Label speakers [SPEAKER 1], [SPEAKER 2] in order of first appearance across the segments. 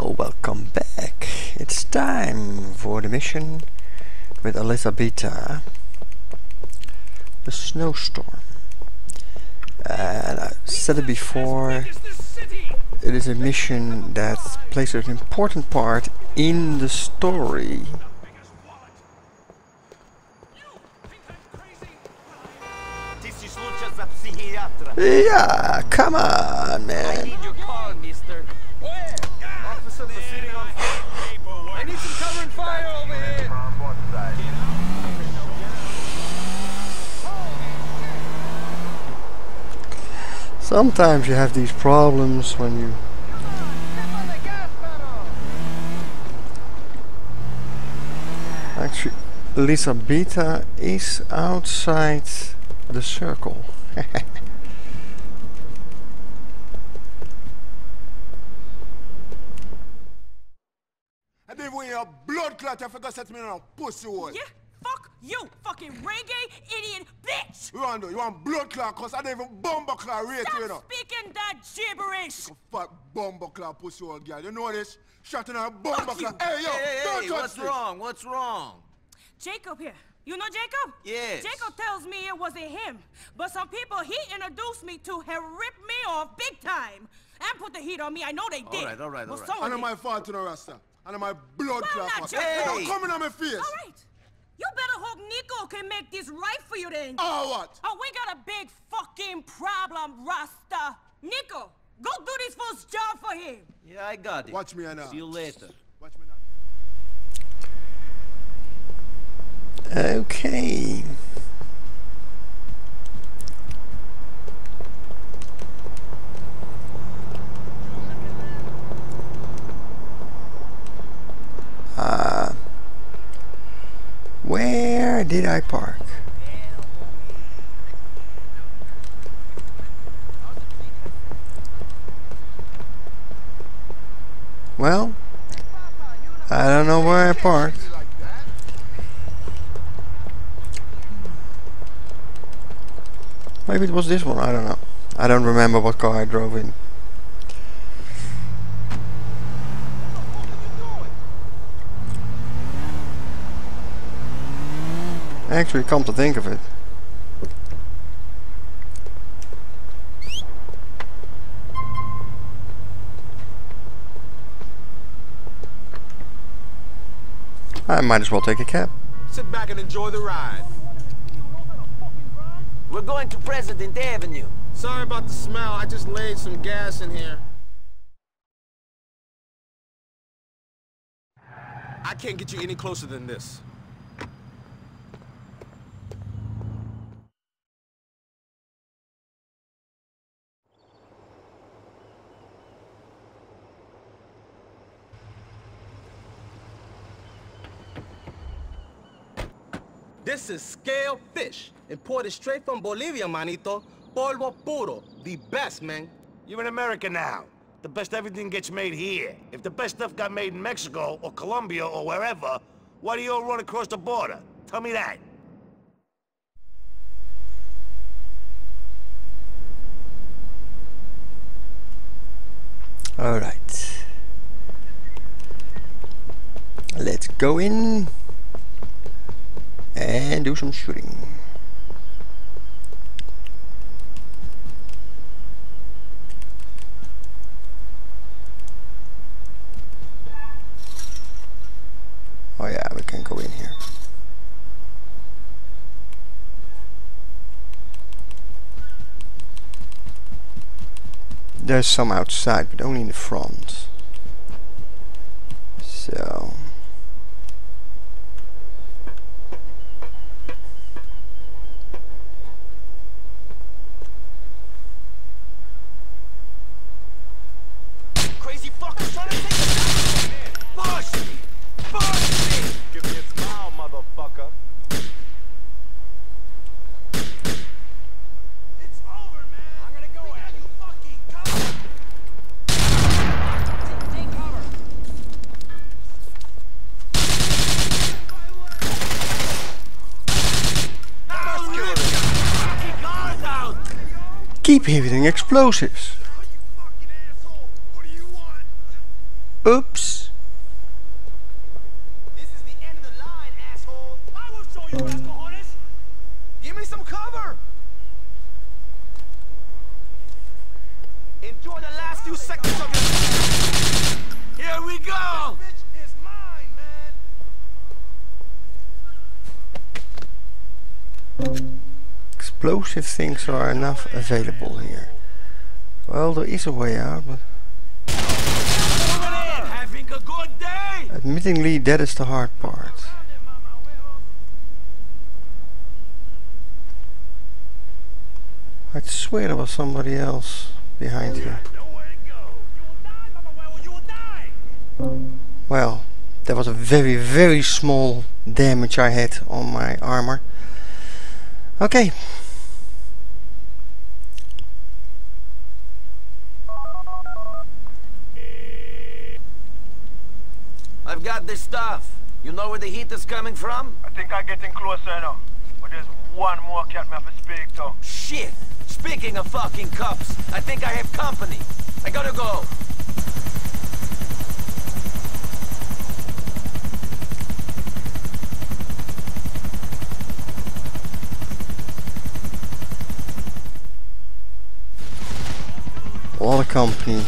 [SPEAKER 1] Well, welcome back. It's time for the mission with Elizabeta. The snowstorm. And I said it before, it is a mission that plays an important part in the story. Yeah, come on, man.
[SPEAKER 2] Officer proceeding on foot. I need some cover and fire over here.
[SPEAKER 1] Sometimes you have these problems when you Actually, Elizabeta is outside the circle.
[SPEAKER 3] And then when you're blood clot, you forgot set me on a pussy hole.
[SPEAKER 4] Yeah, fuck you, fucking reggae idiot bitch!
[SPEAKER 3] You want do? You want blood clot? Cause I don't even bumble clot rate you, you know.
[SPEAKER 4] Stop speaking that gibberish!
[SPEAKER 3] Fat bumble clot pussy hole girl. You know this? Shot in a bumble
[SPEAKER 4] you.
[SPEAKER 3] clot. Hey, yo,
[SPEAKER 2] Hey,
[SPEAKER 3] don't
[SPEAKER 2] hey,
[SPEAKER 3] touch
[SPEAKER 2] what's
[SPEAKER 3] me.
[SPEAKER 2] wrong? What's wrong?
[SPEAKER 4] Jacob here. You know Jacob?
[SPEAKER 2] Yes.
[SPEAKER 4] Jacob tells me it wasn't him, but some people he introduced me to have ripped me off big time and put the heat on me. I know they did.
[SPEAKER 2] right, all right,
[SPEAKER 4] But
[SPEAKER 2] all right.
[SPEAKER 4] someone
[SPEAKER 3] And my fault to the rasta. And my blood
[SPEAKER 4] Well,
[SPEAKER 3] clot
[SPEAKER 4] not
[SPEAKER 3] fault.
[SPEAKER 4] your
[SPEAKER 3] Hey, don't come in on my face.
[SPEAKER 4] All right. You better hope Niko can make this right for you then.
[SPEAKER 3] Oh, what?
[SPEAKER 4] Oh, we got a big fucking problem, Rasta. Niko, go do this first job for him.
[SPEAKER 2] Yeah, I got it.
[SPEAKER 3] Watch me now.
[SPEAKER 2] See you later.
[SPEAKER 3] Watch me now.
[SPEAKER 1] Okay. Uh, where did I park? Well, I don't know where I parked. Maybe it was this one, I don't know. I don't remember what car I drove in. Actually, come to think of it. I might as well take a cab.
[SPEAKER 3] Sit back and enjoy the ride.
[SPEAKER 2] We're going to President Avenue.
[SPEAKER 3] Sorry about the smell. I just laid some gas in here. I can't get you any closer than this.
[SPEAKER 5] This is scale fish, imported straight from Bolivia, manito. Polvo puro, the best, man.
[SPEAKER 6] You're in America now. The best everything gets made here. If the best stuff got made in Mexico or Colombia or wherever, why do you all run across the border? Tell me that.
[SPEAKER 1] Alright. Let's go in and do some shooting. Oh yeah, we can go in here. There's some outside, but only in the front. So...
[SPEAKER 6] Crazy fuckers trying to take us out! Push me! Push me!
[SPEAKER 3] Give me a smile, motherfucker.
[SPEAKER 6] It's over, man! I'm gonna go at you. Fucking cover! Take cover! Fucking guard out!
[SPEAKER 1] Keep hitting explosives!
[SPEAKER 6] You fucking asshole! What do you want?
[SPEAKER 1] Oops.
[SPEAKER 5] This is the end of the line, asshole. I will show you, ascojones. Give me some cover. Enjoy the last few seconds of your... Here we go. This bitch is mine, man.
[SPEAKER 1] Explosive things are enough available here. Well, there is a way out, but admittingly that is the hard part. I'd swear there was somebody else behind here. Well, that was a very, very small damage I had on my armor. Okay.
[SPEAKER 5] I've got this stuff. You know where the heat is coming from?
[SPEAKER 2] I think I'm getting closer now. But there's one more cat me have to speak to.
[SPEAKER 5] Shit! Speaking of fucking cups, I think I have company. I gotta go.
[SPEAKER 1] A lot of company.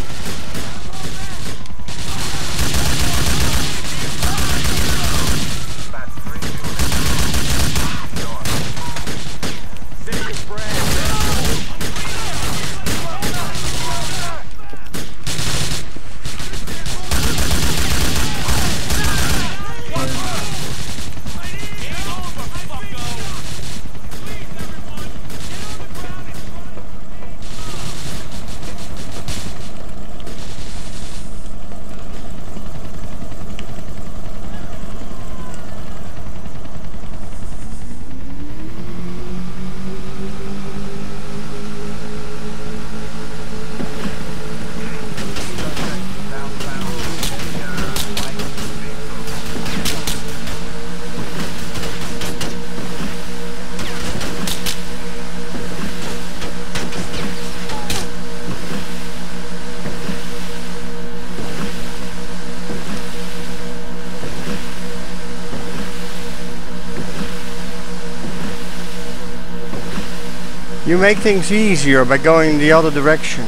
[SPEAKER 1] You make things easier by going the other direction.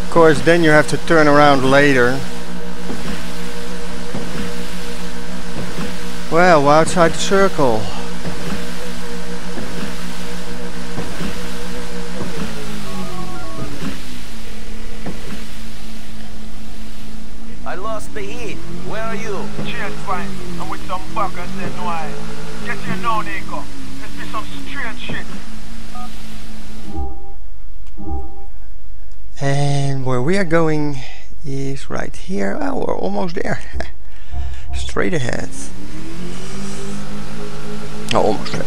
[SPEAKER 1] Of course, then you have to turn around later. Well, we're outside the circle.
[SPEAKER 5] I lost the heat. Where are you?
[SPEAKER 2] Cheers, fine. I'm with some fuckers they know I. Get here now, Niko. Let's be some strange
[SPEAKER 1] And where we are going is right here. Oh, we're almost there. straight ahead. Oh, almost straight.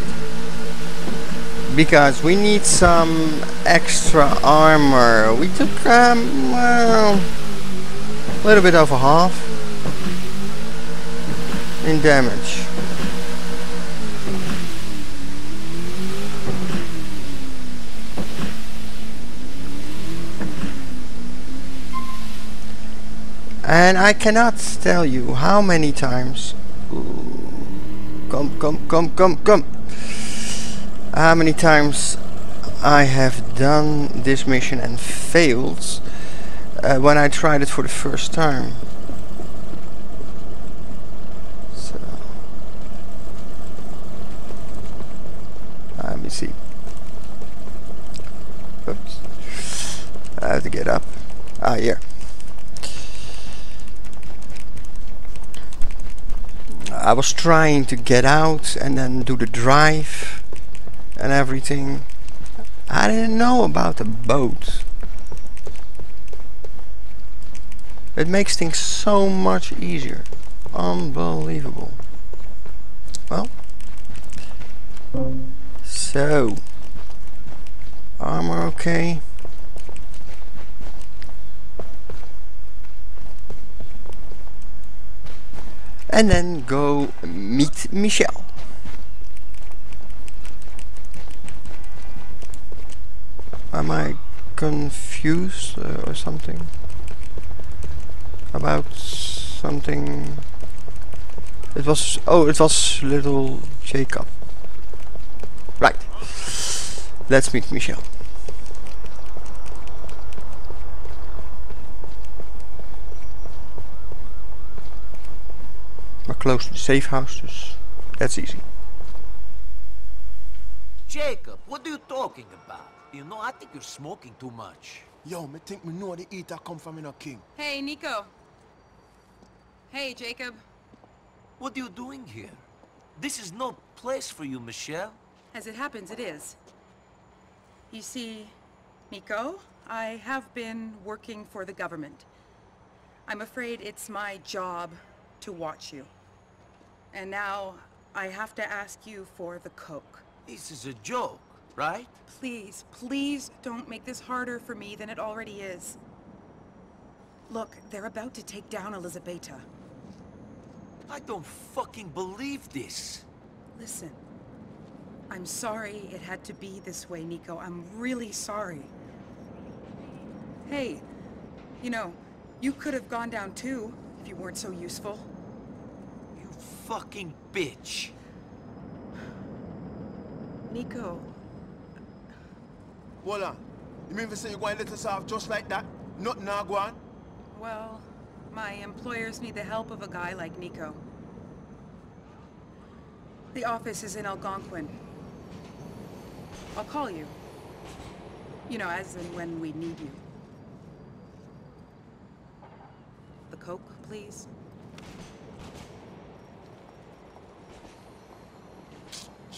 [SPEAKER 1] Because we need some extra armor. We took, um, well, a little bit over half in damage. And I cannot tell you how many times. Come, come, come, come, come. How many times I have done this mission and failed uh, when I tried it for the first time. So. Let me see. Oops. I have to get up. Ah, here. I was trying to get out and then do the drive and everything. I didn't know about the boat. It makes things so much easier. Unbelievable. Well. So. Armor okay. And then go meet Michelle. Am I confused uh, or something? about something. It was oh, it was little Jacob. Right. Let's meet Michelle. Close to the safe houses. that's easy.
[SPEAKER 7] Jacob, what are you talking about? You know, I think you're smoking too much.
[SPEAKER 3] Yo, me think me know the eater come from in a king.
[SPEAKER 8] Hey, Niko. Hey, Jacob.
[SPEAKER 7] What are you doing here? This is no place for you, Michelle.
[SPEAKER 8] As it happens, it is. You see, Niko, I have been working for the government. I'm afraid it's my job to watch you. And now I have to ask you for the coke.
[SPEAKER 7] This is a joke, right?
[SPEAKER 8] Please, please don't make this harder for me than it already is. Look, they're about to take down Elizabeta.
[SPEAKER 7] I don't fucking believe this.
[SPEAKER 8] Listen, I'm sorry it had to be this way, Niko. I'm really sorry. Hey, you know, you could have gone down too, if you weren't so useful.
[SPEAKER 7] You fucking bitch.
[SPEAKER 8] Niko,
[SPEAKER 3] Hold on. You mean to say you're going to let us off just like that? Nothing now go on?
[SPEAKER 8] well, my employers need the help of a guy like Niko. The office is in Algonquin. I'll call you. You know, as in when we need you. The Coke, please.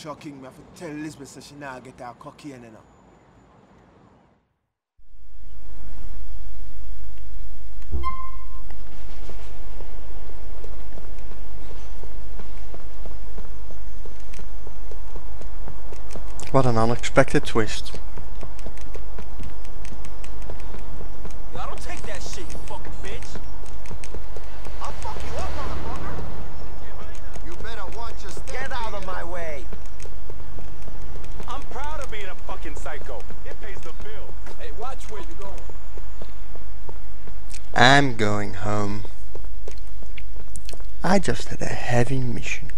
[SPEAKER 3] Shocking, me have to tell Elizabeth that she now get her cocaine in her.
[SPEAKER 1] What an unexpected twist. I'm going home. I just had a heavy mission.